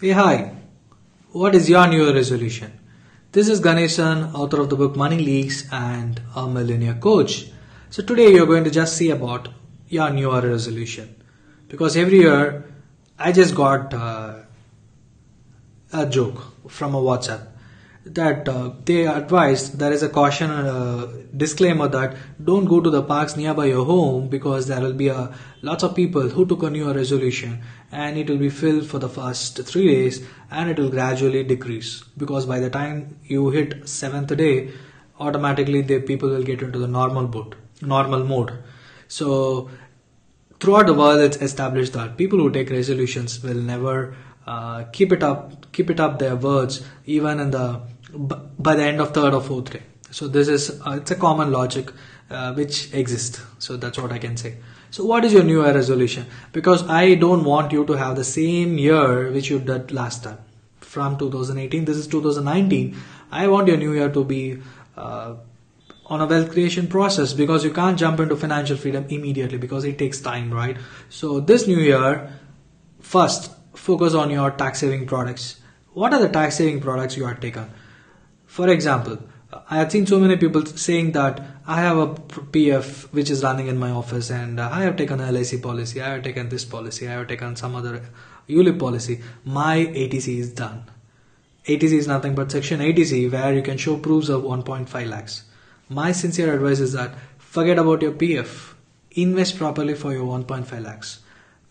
Hey, hi. What is your New resolution? This is Ganesan, author of the book Money Leaks and a Millionaire Coach. So today you're going to just see about your New resolution because every year I just got uh, a joke from a WhatsApp that uh, they advised there is a caution uh, disclaimer that don't go to the parks nearby your home because there will be a, lots of people who took a new resolution and it will be filled for the first three days and it will gradually decrease because by the time you hit seventh day automatically the people will get into the normal mode normal mode. So throughout the world it's established that people who take resolutions will never uh, keep it up keep it up their words even in the by the end of third or fourth day. So this is uh, it's a common logic uh, which exists. So that's what I can say. So what is your new year resolution? Because I don't want you to have the same year which you did last time. From 2018, this is 2019. I want your new year to be uh, on a wealth creation process because you can't jump into financial freedom immediately because it takes time, right? So this new year, first focus on your tax saving products. What are the tax saving products you are taken? For example, I have seen so many people saying that I have a PF which is running in my office and uh, I have taken LIC policy, I have taken this policy, I have taken some other ULIP policy. My 80C is done. 80C is nothing but section 80C where you can show proofs of 1.5 lakhs. My sincere advice is that forget about your PF. Invest properly for your 1.5 lakhs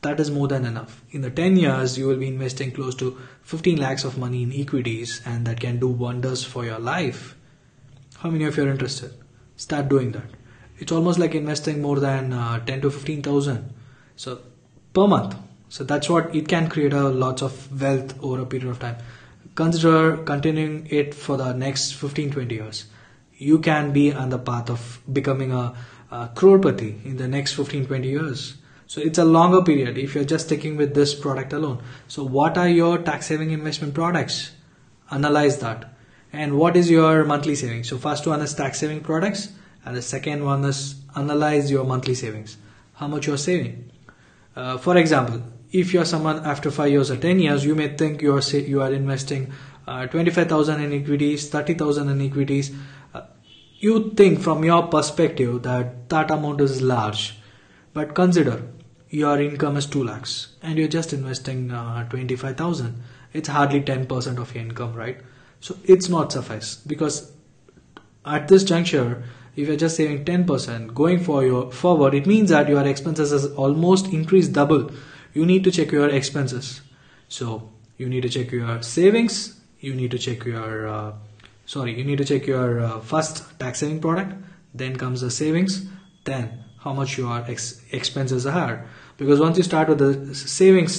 that is more than enough. In the 10 years, you will be investing close to 15 lakhs of money in equities, and that can do wonders for your life. How many of you are interested? Start doing that. It's almost like investing more than uh, 10 to 15,000 so per month. So that's what it can create a lots of wealth over a period of time. Consider continuing it for the next 15 20 years. You can be on the path of becoming a, a crorepati in the next 15 20 years so it's a longer period if you're just sticking with this product alone. So what are your tax saving investment products? Analyze that. And what is your monthly savings? So first one is tax saving products and the second one is analyze your monthly savings. How much you're saving. Uh, for example, if you're someone after 5 years or 10 years, you may think you are you are investing uh, 25,000 in equities, 30,000 in equities. Uh, you think from your perspective that that amount is large but consider your income is 2 lakhs and you're just investing uh, 25,000. It's hardly 10% of your income, right? So it's not suffice because at this juncture, if you're just saving 10% going for your forward, it means that your expenses has almost increased double. You need to check your expenses. So you need to check your savings. You need to check your uh, sorry. You need to check your uh, first tax saving product. Then comes the savings. Then how much your ex- expenses are because once you start with the savings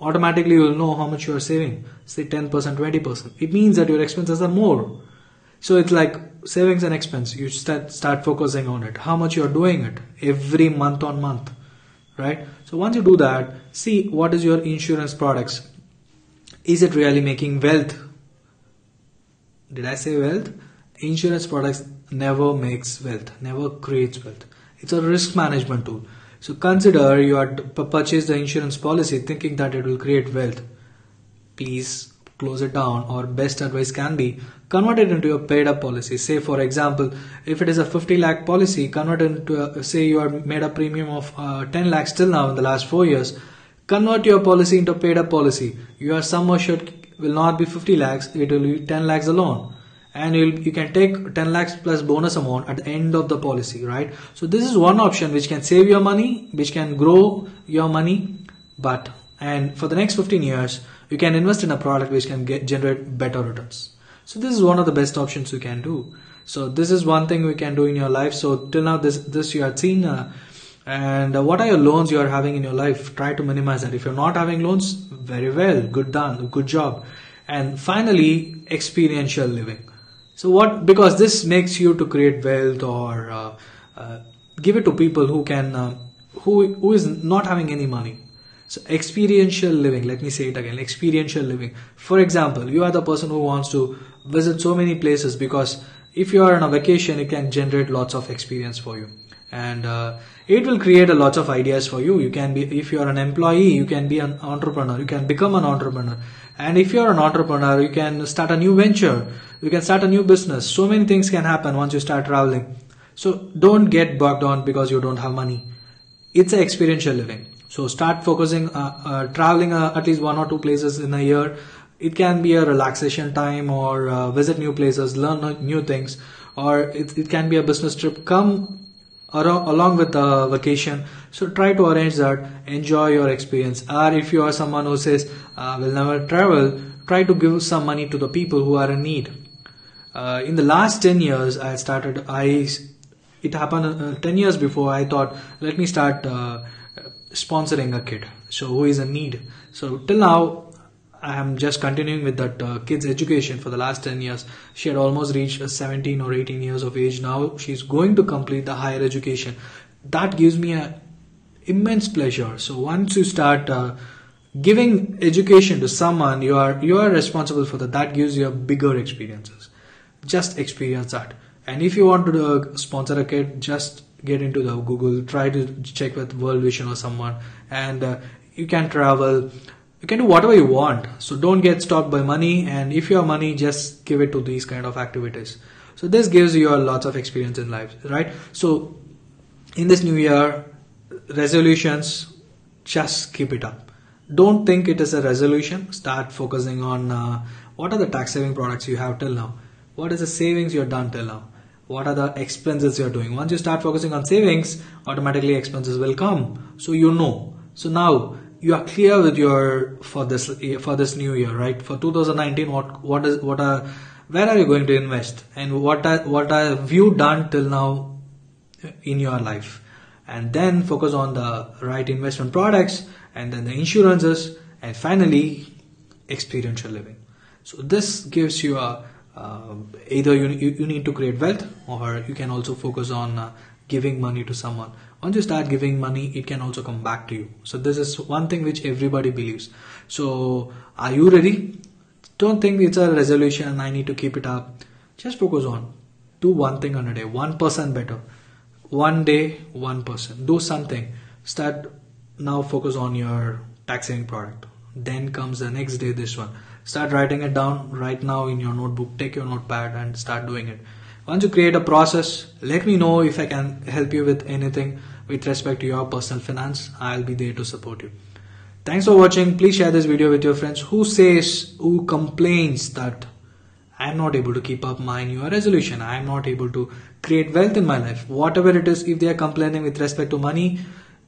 automatically you will know how much you are saving. Say 10% 20% it means that your expenses are more. So it's like savings and expense. You start start focusing on it. How much you are doing it every month on month right? So once you do that see what is your insurance products. Is it really making wealth? Did i say wealth? Insurance products never makes wealth never creates wealth. It's a risk management tool. So consider you are purchase the insurance policy thinking that it will create wealth. Please close it down or best advice can be convert it into a paid up policy. Say for example, if it is a 50 lakh policy, convert it into a, say you are made a premium of uh, 10 lakhs still now in the last four years. Convert your policy into paid up policy. Your sum assured will not be 50 lakhs, it will be 10 lakhs alone and you can take 10 lakhs plus bonus amount at the end of the policy right? So this is one option which can save your money which can grow your money. But and for the next 15 years you can invest in a product which can get generate better returns. So this is one of the best options you can do. So this is one thing we can do in your life. So till now this this you have seen uh, and what are your loans you are having in your life? Try to minimize that. If you're not having loans very well. Good done. Good job. And finally experiential living so what? Because this makes you to create wealth or uh, uh, give it to people who can, uh, who who is not having any money. So experiential living. Let me say it again. Experiential living. For example, you are the person who wants to visit so many places because if you are on a vacation, it can generate lots of experience for you. And uh, it will create a lot of ideas for you. You can be if you are an employee you can be an entrepreneur. You can become an entrepreneur. And if you are an entrepreneur you can start a new venture. You can start a new business. So many things can happen once you start traveling. So don't get bogged on because you don't have money. It's an experiential living. So start focusing uh, uh, traveling uh, at least one or two places in a year. It can be a relaxation time or uh, visit new places learn new things. Or it, it can be a business trip. Come along with the vacation. So try to arrange that. Enjoy your experience. Or if you are someone who says uh, will never travel try to give some money to the people who are in need. Uh, in the last 10 years i started i it happened uh, 10 years before i thought let me start uh, sponsoring a kid. So who is in need? So till now I am just continuing with that uh, kid's education for the last 10 years. She had almost reached uh, 17 or 18 years of age. Now she's going to complete the higher education. That gives me an immense pleasure. So once you start uh, giving education to someone, you are you are responsible for that. That gives you bigger experiences. Just experience that. And if you want to uh, sponsor a kid, just get into the Google, try to check with World Vision or someone, and uh, you can travel you can do whatever you want. So don't get stopped by money. And if you have money just give it to these kind of activities. So this gives you a lot of experience in life right? So in this new year resolutions just keep it up. Don't think it is a resolution. Start focusing on uh, what are the tax saving products you have till now? What is the savings you've done till now? What are the expenses you're doing? Once you start focusing on savings automatically expenses will come. So you know. So now you are clear with your for this for this new year right? For 2019 what what is what are where are you going to invest? And what are what have you done till now in your life? And then focus on the right investment products and then the insurances and finally experiential living. So this gives you a uh, either you, you, you need to create wealth or you can also focus on uh, giving money to someone. Once you start giving money it can also come back to you. So this is one thing which everybody believes. So are you ready? Don't think it's a resolution i need to keep it up. Just focus on. Do one thing on a day. One percent better. One day one person do something. Start now focus on your tax saving product. Then comes the next day this one. Start writing it down right now in your notebook. Take your notepad and start doing it once you create a process, let me know if I can help you with anything with respect to your personal finance. I'll be there to support you. Thanks for watching. Please share this video with your friends who says, who complains that I'm not able to keep up my new resolution. I'm not able to create wealth in my life. Whatever it is, if they are complaining with respect to money,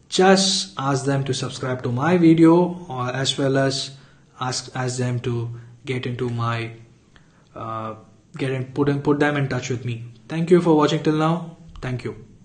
just ask them to subscribe to my video or as well as ask, ask them to get into my uh, get in, put, put them in touch with me. Thank you for watching till now. Thank you.